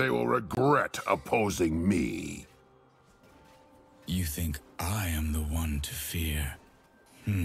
they will regret opposing me. You think I am the one to fear? Hmm.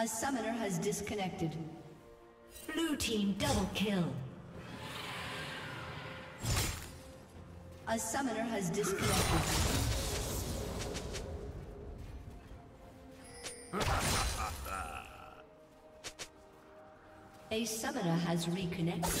A summoner has disconnected. Blue team double kill. A summoner has disconnected. A summoner has reconnected.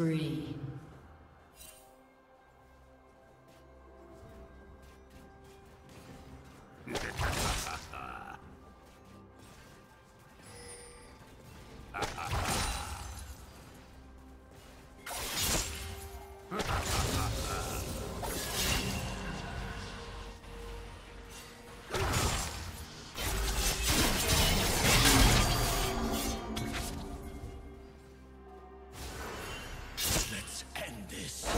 End this.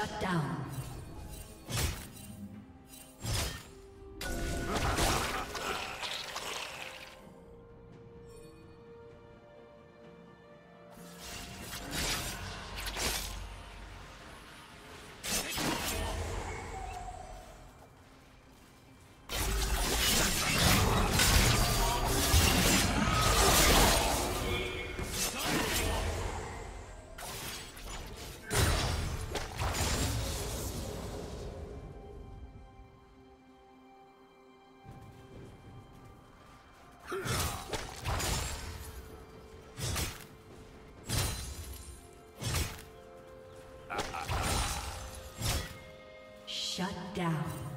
Shut down. Down.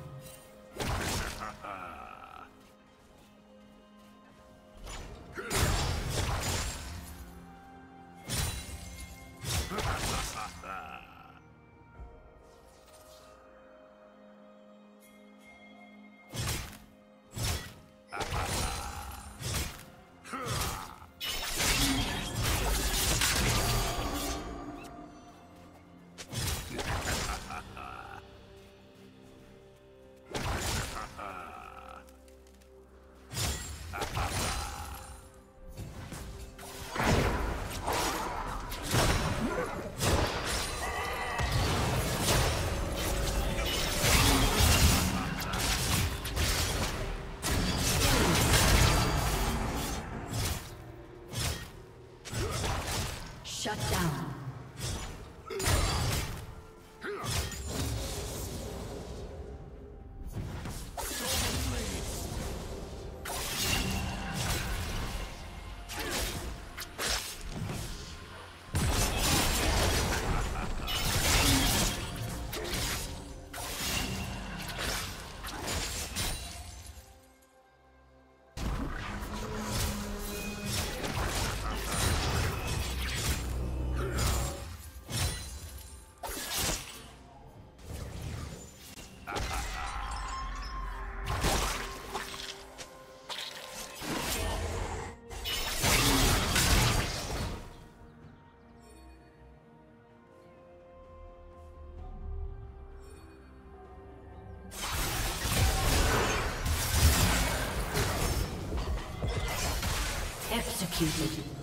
Executed.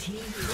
Team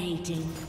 Dominating.